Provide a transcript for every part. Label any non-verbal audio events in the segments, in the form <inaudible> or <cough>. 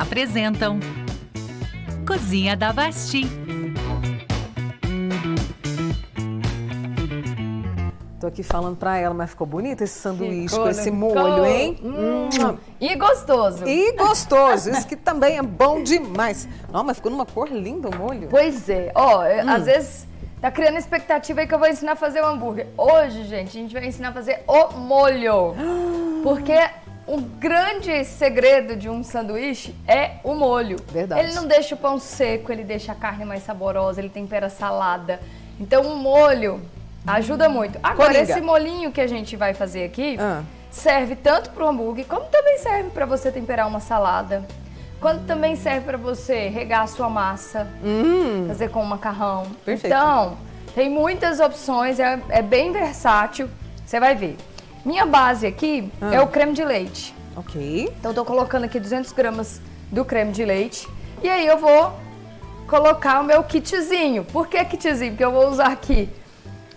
apresentam Cozinha da Basti. Tô aqui falando pra ela, mas ficou bonito esse sanduíche Ficou, com esse não molho, ficou? hein? Hum. Hum. E gostoso. E gostoso, isso que também é bom demais. Não, mas ficou numa cor linda o molho. Pois é. Ó, é, Hum. às vezes tá criando expectativa aí que eu vou ensinar a fazer o hambúrguer. Hoje, gente, a gente vai ensinar a fazer o molho. <gasps> Porque um grande segredo de um sanduíche é o molho. Verdade. Ele não deixa o pão seco, ele deixa a carne mais saborosa, ele tempera a salada. Então o molho ajuda muito. Agora, Coringa. esse molinho que a gente vai fazer aqui Ah. serve tanto para o hambúrguer, como também serve para você temperar uma salada. Quanto também serve para você regar a sua massa, fazer com macarrão. Hum. Perfeito. Então, tem muitas opções, é, é bem versátil. Você vai ver. Minha base aqui Ah. é o creme de leite. Ok. Então, eu tô colocando aqui 200 gramas do creme de leite. E aí, eu vou colocar o meu kitzinho. Por que kitzinho? Porque eu vou usar aqui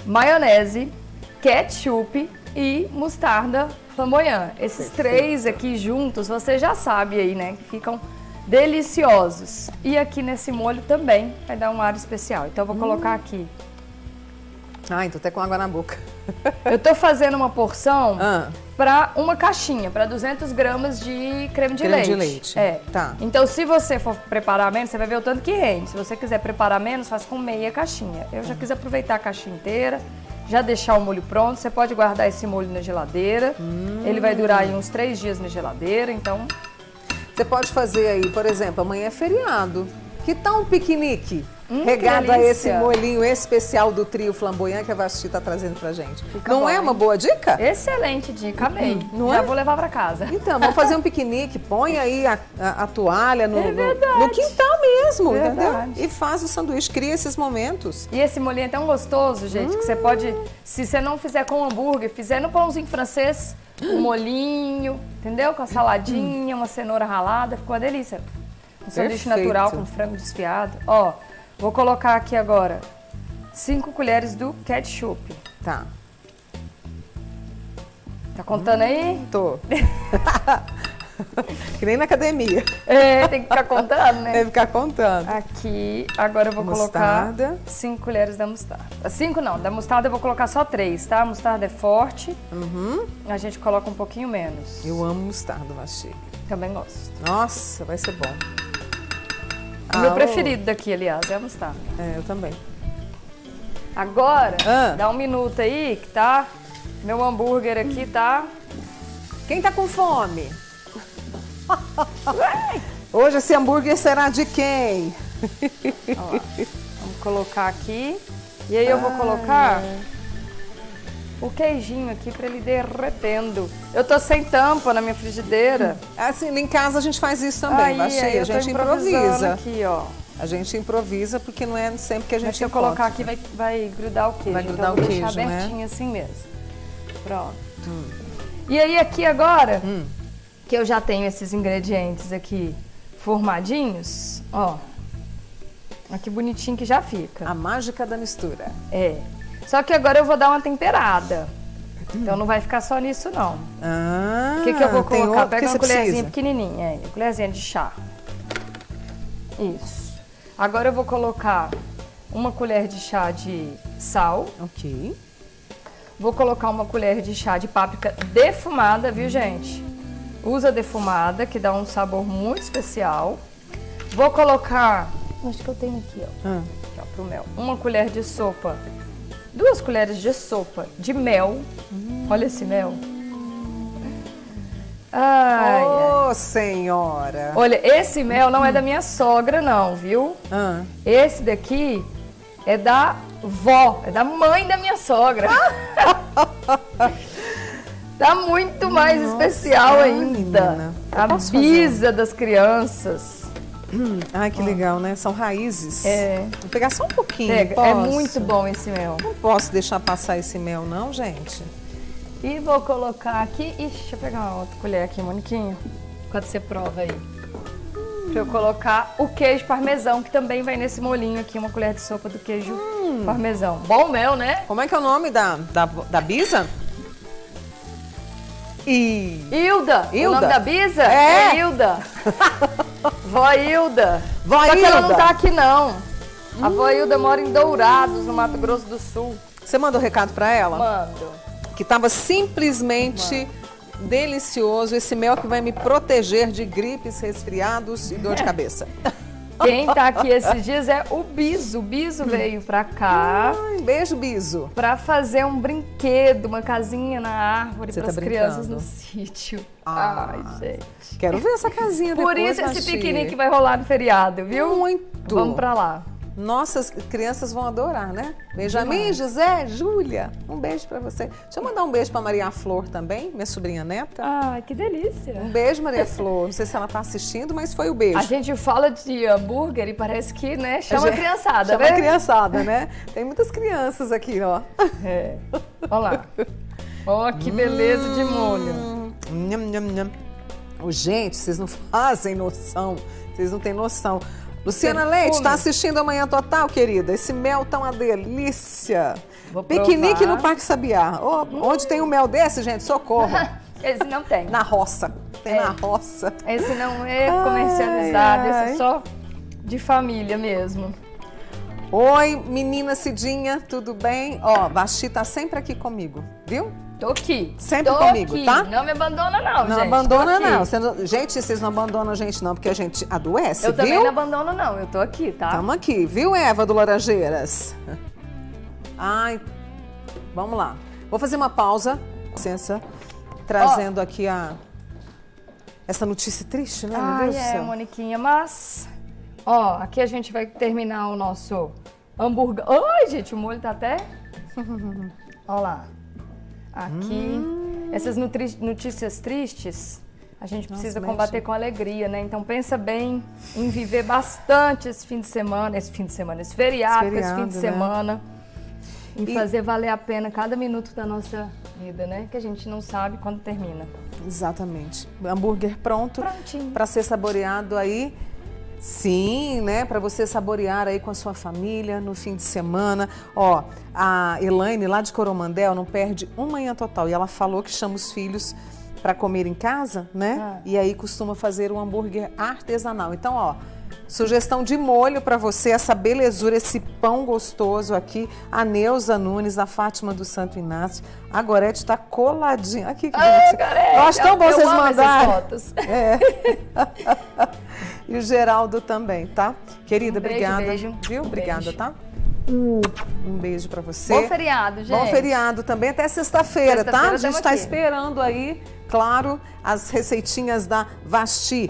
maionese, ketchup e mostarda flamboyant. Esses três aqui juntos, você já sabe aí, né? Que ficam deliciosos. E aqui nesse molho também vai dar um ar especial. Então, eu vou colocar aqui. Ai, tô até com água na boca. Eu tô fazendo uma porção Ah. para uma caixinha, para 200 gramas de creme de Creme leite. de leite. É. Tá. Então, se você for preparar menos, você vai ver o tanto que rende. Se você quiser preparar menos, faz com meia caixinha. Eu já quis aproveitar a caixinha inteira, já deixar o molho pronto. Você pode guardar esse molho na geladeira. Hum. Ele vai durar aí uns três dias na geladeira, então... Você pode fazer aí, por exemplo, amanhã é feriado. Que tal um piquenique? Hum, regado a esse molhinho especial do trio flamboyant que a Vasti tá trazendo pra gente. Fica Não bom, é uma hein? boa dica? Excelente dica, amei. Não já é? vou levar para casa. Então, vamos fazer um piquenique, põe aí a, a- a toalha no, É no- quintal mesmo, Verdade. entendeu? E faz o sanduíche, cria esses momentos. E esse molhinho é tão gostoso, gente, que você pode, se você não fizer com hambúrguer, fizer no pãozinho francês, um molhinho, entendeu? Com a saladinha, uma cenoura ralada, ficou uma delícia. Um sanduíche Perfeito. natural com frango desfiado. Ó, vou colocar aqui agora 5 colheres do ketchup. Tá, Tá contando aí? tô. <laughs> que nem na academia. É, tem que ficar contando, né? Deve ficar contando. Aqui, agora eu vou Mostarda. colocar 5 colheres da mostarda. 5 não, da mostarda eu vou colocar só 3, tá? A mostarda é forte, a gente coloca um pouquinho menos. Eu amo mostarda, Vasti. Também gosto. Nossa, vai ser bom. O meu Ah, preferido daqui, aliás, é a mostarda. É, eu também. Agora, Ah. dá um minuto aí que tá. Meu hambúrguer aqui tá. Quem tá com fome? Hoje esse hambúrguer será de quem? Vamos colocar aqui. E aí eu vou colocar o queijinho aqui pra ele derretendo. Eu tô sem tampa na minha frigideira. Assim, em casa a gente faz isso também, aí, Vasti. aí A gente improvisa. Aqui, ó. A gente improvisa porque não é sempre que a Mas gente se eu colocar aqui vai, vai grudar o queijo. Vai então grudar eu vou o deixar queijo, né? abertinho assim mesmo. Pronto. E aí aqui agora, Hum. que eu já tenho esses ingredientes aqui formadinhos, ó. Olha que bonitinho que já fica. A mágica da mistura. É. Só que agora eu vou dar uma temperada. Então não vai ficar só nisso não. Ah, O que, que eu vou colocar? Pega uma colherzinha precisa. pequenininha, uma colherzinha de chá. Isso. Agora eu vou colocar uma colher de chá de sal. Ok. Vou colocar uma colher de chá de páprica defumada, viu, gente? Usa defumada, que dá um sabor muito especial. Vou colocar, acho que eu tenho aqui, ó, Ah, aqui, ó pro mel. Uma colher de sopa, duas colheres de sopa de mel. Olha esse mel. Ai, ai. Ô, senhora! Olha, esse mel não é da minha sogra, não, viu? Ah, Esse daqui é da vó, é da mãe da minha sogra. <laughs> tá muito mais especial ainda. A bisa das crianças. Ai, que legal, né? São raízes. É. Vou pegar só um pouquinho. Pega, é muito bom esse mel. Não posso deixar passar esse mel, não, gente. E vou colocar aqui. Ixi, deixa eu pegar uma outra colher aqui, Moniquinho. Quando você prova aí. Pra eu colocar o queijo parmesão, que também vai nesse molinho aqui, uma colher de sopa do queijo Hum. parmesão. Bom mel, né? Como é que é o nome da, da, da Bisa? E... Hilda. O Hilda? nome da Bisa É. é Hilda. <laughs> Vó Hilda. Vó Só que ela não tá aqui, não. A vó Hilda mora em Dourados, no Mato Grosso do Sul. Você mandou recado pra ela? Mando. Que tava simplesmente delicioso. Esse mel que vai me proteger de gripes, resfriados e dor de cabeça. <laughs> Quem tá aqui esses dias é o Biso. O Biso veio pra cá Ai, beijo, biso. pra fazer um brinquedo, uma casinha na árvore Você para as tá crianças no sítio. Ah. Ai, gente. Quero ver essa casinha Por depois, isso esse piquenique vai rolar no feriado, viu? Muito. Vamos pra lá. Nossas crianças vão adorar, né? Benjamin, José, Júlia, um beijo pra você. Deixa eu mandar um beijo pra Maria Flor também, minha sobrinha neta. Ai, que delícia. Um beijo, Maria Flor. Não sei se ela tá assistindo, mas foi o beijo. A gente fala de hambúrguer e parece que, né, chama a gente- criançada, Chama né? a criançada, né? Tem muitas crianças aqui, ó. É. Olha lá. Ó, que beleza de molho. Hum, nham, nham, nham. Ô, Gente, vocês não <laughs> fazem noção. Vocês não têm noção. Luciana Perfume. Leite, tá assistindo Amanhã Total, querida? Esse mel tá uma delícia. Vou Piquenique provar. no Parque Sabiá. Ô, Onde tem um mel desse, gente? Socorro. <laughs> Esse não tem. Na roça. Tem É. na roça. Esse não é comercializado, Ai, ai. esse é só de família mesmo. Oi, menina Cidinha, tudo bem? Ó, Vasti tá sempre aqui comigo, viu? Tô aqui. Sempre Tô comigo, aqui. tá? Não me abandona não, Não gente. abandona, não. Gente, vocês não abandonam a gente, não, porque a gente adoece, Eu viu? também não abandono não, eu tô aqui, tá? Tamo aqui, viu, Eva do Laranjeiras? <laughs> Ai, vamos lá. Vou fazer uma pausa, licença, trazendo aqui a essa notícia triste, né? Meu Ai, Deus do é. Moniquinha, mas... Ó, aqui a gente vai terminar o nosso hambúrguer. Ai, gente, o molho tá até... <laughs> Ó lá. Aqui, Hum. essas notícias tristes, a gente precisa mexe. combater com alegria, né? Então pensa bem em viver bastante esse fim de semana, esse fim de semana, esse feriado, Esse esse fim de feriado, né? semana. Em E- fazer valer a pena cada minuto da nossa vida, né? Que a gente não sabe quando termina. Exatamente. Hambúrguer pronto Prontinho. para ser saboreado aí. Sim, né? Para você saborear aí com a sua família no fim de semana. Ó, a Elaine lá de Coromandel não perde um manhã total e ela falou que chama os filhos para comer em casa, né? Ah. E aí costuma fazer um hambúrguer artesanal. Então, ó, sugestão de molho para você, essa belezura, esse pão gostoso aqui. A Neuza Nunes, a Fátima do Santo Inácio. A Gorete tá coladinha. Aqui que bonitinho. Eu acho tão bom eu vocês mandarem. fotos. É. <laughs> e o Geraldo também, tá? Querida, Um beijo, obrigada. beijo. Viu? Um obrigada, beijo. tá? Um beijo pra você. Bom feriado, gente. Bom feriado também, até sexta-feira, tá? Sexta-feira A gente tá aqui. esperando aí, claro, as receitinhas da Vasti.